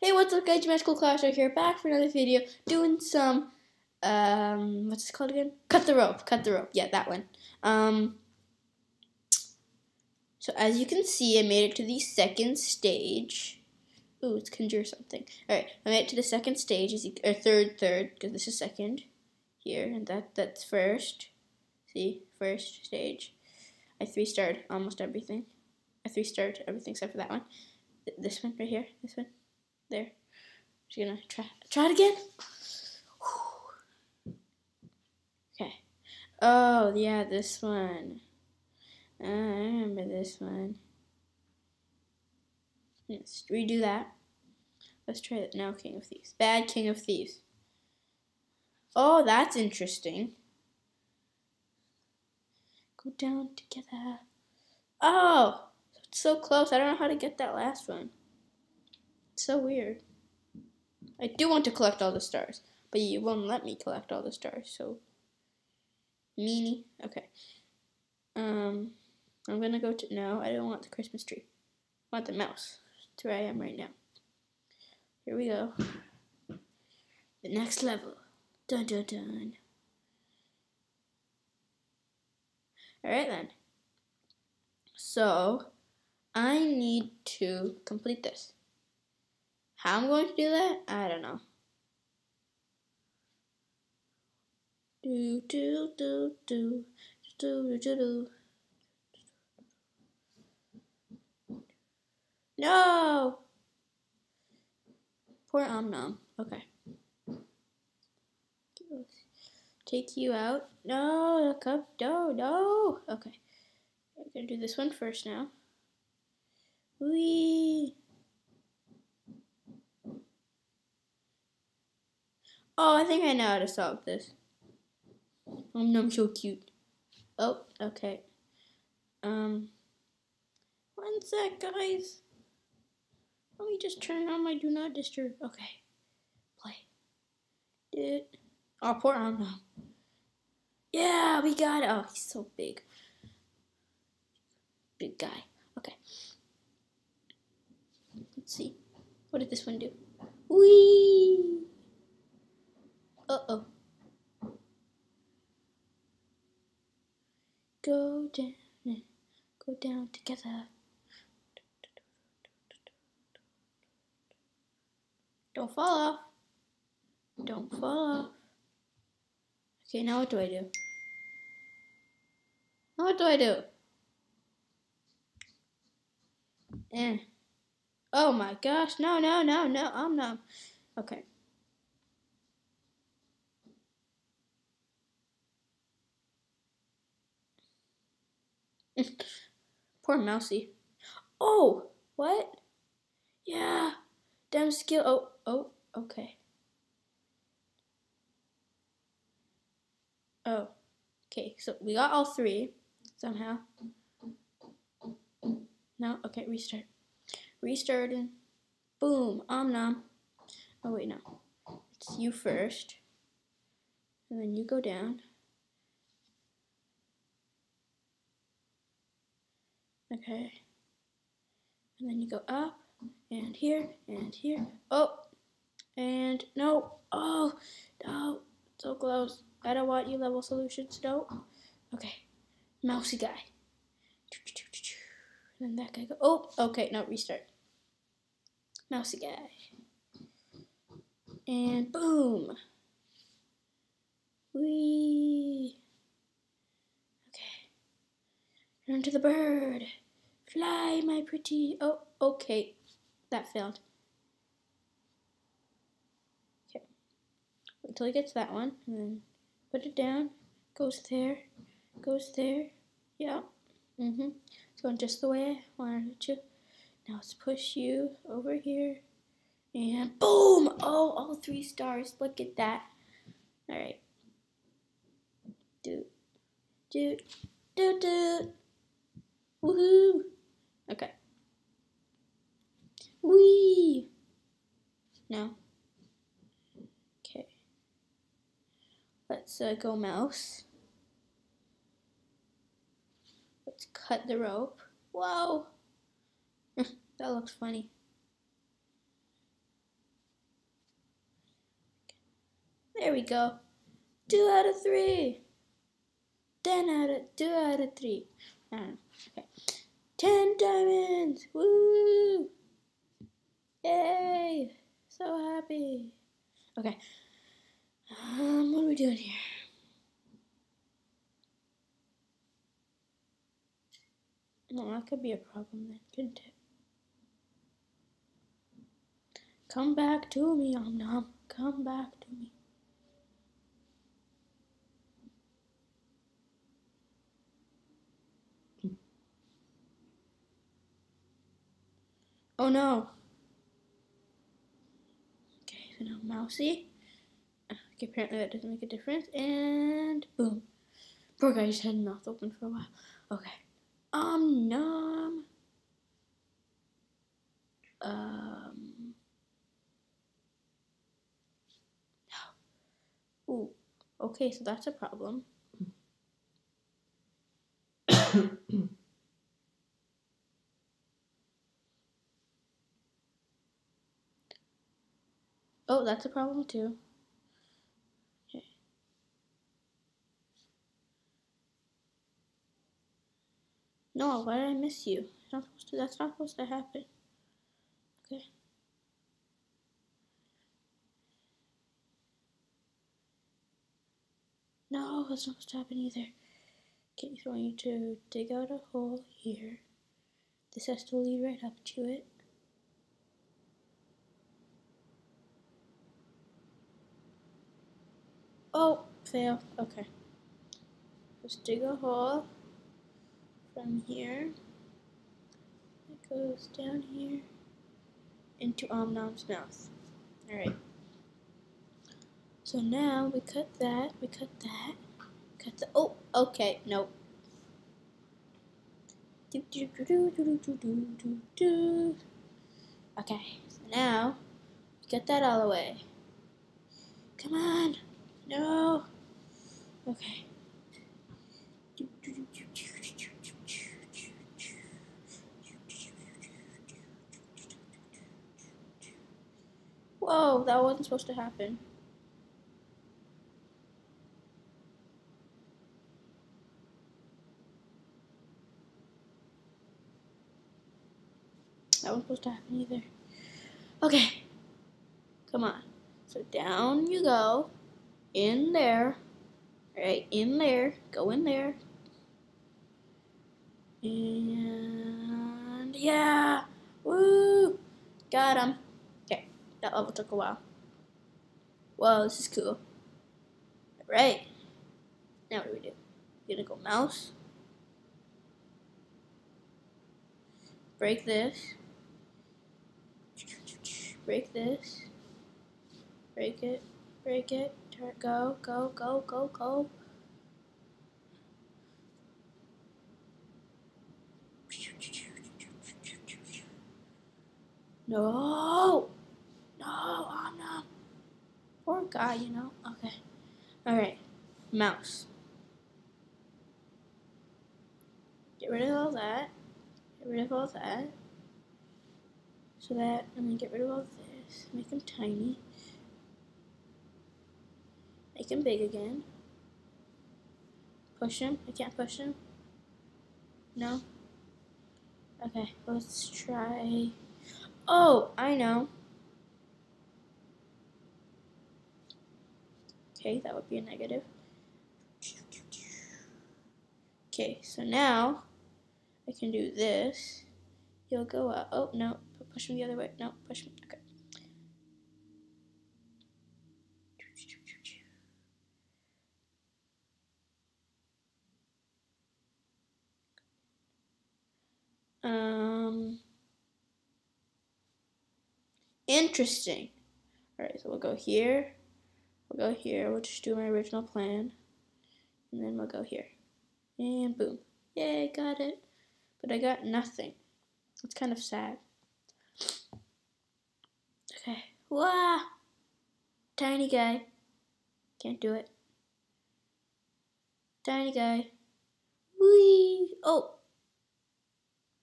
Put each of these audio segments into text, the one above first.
Hey, what's up guys, Magical Clash right here, back for another video, doing some, um, what's it called again? Cut the rope, cut the rope, yeah, that one. Um, so as you can see, I made it to the second stage. Ooh, it's conjure something. Alright, I made it to the second stage, or third, third, because this is second, here, and that that's first. See, first stage. I three-starred almost everything. I three-starred everything except for that one. This one right here, this one. There. Just gonna try try it again. Okay. Oh yeah, this one. Uh, I remember this one. Let's redo that. Let's try it now. King of Thieves. Bad King of Thieves. Oh, that's interesting. Go down together. Oh, it's so close. I don't know how to get that last one. It's so weird. I do want to collect all the stars, but you won't let me collect all the stars, so meanie. Okay. Um I'm gonna go to no, I don't want the Christmas tree. I want the mouse. That's where I am right now. Here we go. The next level. Dun dun dun. Alright then. So I need to complete this. How I'm going to do that, I don't know. Do do do do do do do. do. No. Poor Om Nom. Okay. Take you out. No, cup. No, no. Okay. I'm gonna do this one first now. Wee. Oh, I think I know how to solve this. I'm um, so cute. Oh, okay. Um, one sec, guys. Let me just turn on my do not disturb. Okay, play. Did oh poor Om Nom. Yeah, we got it. Oh, he's so big. Big guy. Okay. Let's see. What did this one do? Wee. Uh-oh. Go down, go down together. Don't fall off. Don't fall off. Okay, now what do I do? Now what do I do? Eh. Oh my gosh, no, no, no, no, I'm not. Okay. Poor Mousy. Oh, what? Yeah. Damn skill. Oh, oh, okay. Oh, okay. So we got all three somehow. No, okay, restart. Restarting. Boom. Om nom. Oh, wait, no. It's you first. And then you go down. Okay. And then you go up and here and here. Oh, and no. Oh, no. So close. I don't want you level solutions. No. Okay. Mousy guy. And then that guy go. Oh, okay. No, restart. Mousy guy. And boom. Wee. Turn to the bird. Fly, my pretty. Oh, okay. That failed. Okay. Wait until he gets that one. And then put it down. Goes there. Goes there. Yeah. Mm-hmm. It's going just the way I wanted it to. Now let's push you over here. And boom! Oh, all three stars. Look at that. Alright. Do. Do. Do. Do. Woohoo! Okay. Wee! No. Okay. Let's uh, go mouse. Let's cut the rope. Whoa! that looks funny. There we go. Two out of three. Ten out of two out of three. Okay. Ten diamonds. Woo! Yay! So happy. Okay. Um, what are we doing here? Well, that could be a problem then, couldn't it? Come back to me, Om Nom. Come back to me. Oh no. Okay, so now mousy. Okay, apparently that doesn't make a difference. And boom. Poor guy just had his mouth open for a while. Okay. Um, nom. Um. Ooh. Okay, so that's a problem. that's a problem too. Okay. No, why did I miss you? Not supposed to, that's not supposed to happen. Okay. No, that's not supposed to happen either. Okay, so I need to dig out a hole here. This has to lead right up to it. Oh, fail. Okay. Just dig a hole from here. It goes down here into Om Nom's mouth. Alright. So now we cut that, we cut that, cut the, oh, okay, nope. Okay, so now, get that all away. Come on no. Okay. Whoa, that wasn't supposed to happen. That wasn't supposed to happen either. Okay. Come on. So down you go. In there. right, in there. Go in there. And yeah. Woo! Got him. Okay, that level took a while. Whoa, this is cool. Alright. Now what do we do? We're gonna go mouse. Break this. Break this. Break it. Break it. Turn. Go. Go. Go. Go. Go. No. No. I'm not. Poor guy. You know. Okay. All right. Mouse. Get rid of all that. Get rid of all that. So that, and then get rid of all this. Make them tiny. Make him big again. Push him. I can't push him. No? Okay, let's try. Oh, I know. Okay, that would be a negative. Okay, so now I can do this. You'll go up. Oh, no. Push him the other way. No, push me. Okay. Um, interesting. All right, so we'll go here. We'll go here. We'll just do my original plan. And then we'll go here. And boom. Yay, got it. But I got nothing. It's kind of sad. Okay. Wah! Tiny guy. Can't do it. Tiny guy. Wee! Oh!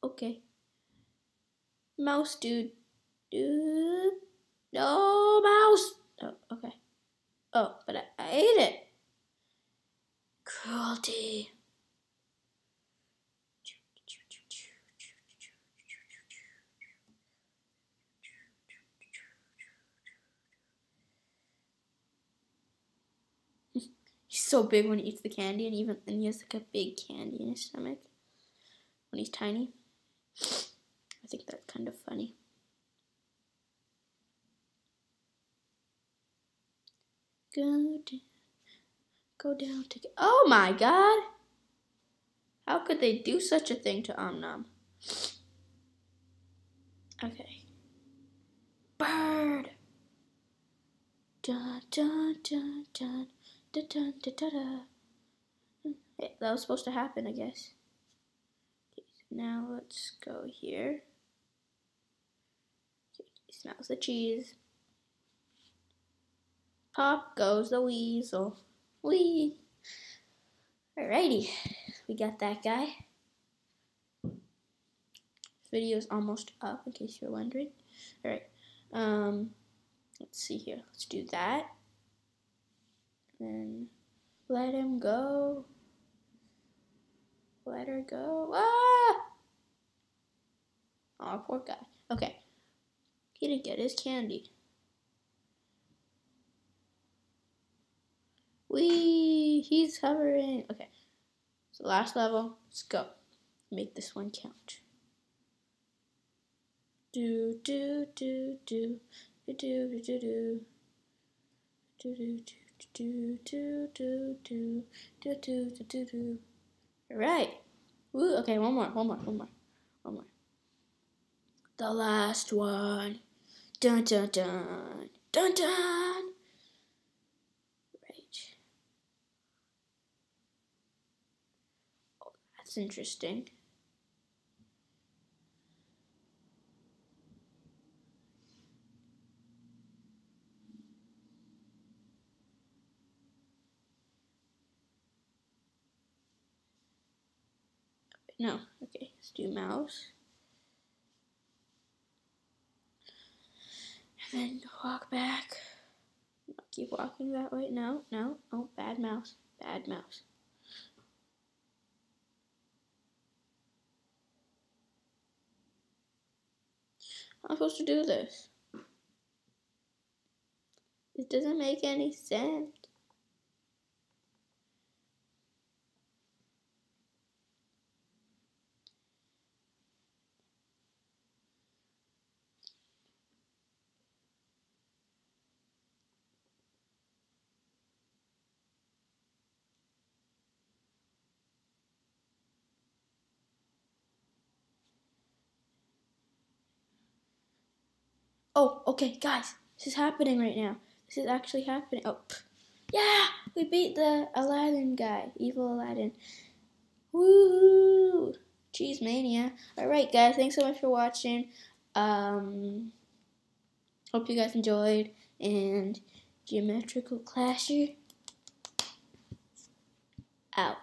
Okay. Mouse dude. No mouse. Oh, okay. Oh, but I, I ate it. Cruelty. He's so big when he eats the candy, and even and he has like a big candy in his stomach when he's tiny. I think that's kind of funny. Go down, go down to. Oh my God! How could they do such a thing to Omnom? Okay. Bird. Dun dun dun dun dun dun. dun. Hey, that was supposed to happen, I guess. Okay, so now let's go here. Okay, smells the cheese. Pop goes the weasel. Wee. Alrighty, we got that guy. Video is almost up, in case you're wondering. Alright, um, let's see here. Let's do that. And let him go. Let her go. Ah! Oh, poor guy. Okay. He didn't get his candy. Wee! He's hovering. Okay. So last level. Let's go. Make this one count. Do do do do do do do do do do do do do do do do do do do. All right. Woo. Okay. One more. One more. One more. One more. The last one. Dun dun dun dun dun. That's interesting. No, okay, let's do mouse. And then walk back. Keep walking that way. No, no, oh, bad mouse, bad mouse. I'm supposed to do this? It doesn't make any sense. Oh, okay, guys, this is happening right now. This is actually happening. Oh, yeah, we beat the Aladdin guy, evil Aladdin. Woo! Cheese mania. All right, guys, thanks so much for watching. Um, hope you guys enjoyed. And geometrical clasher out.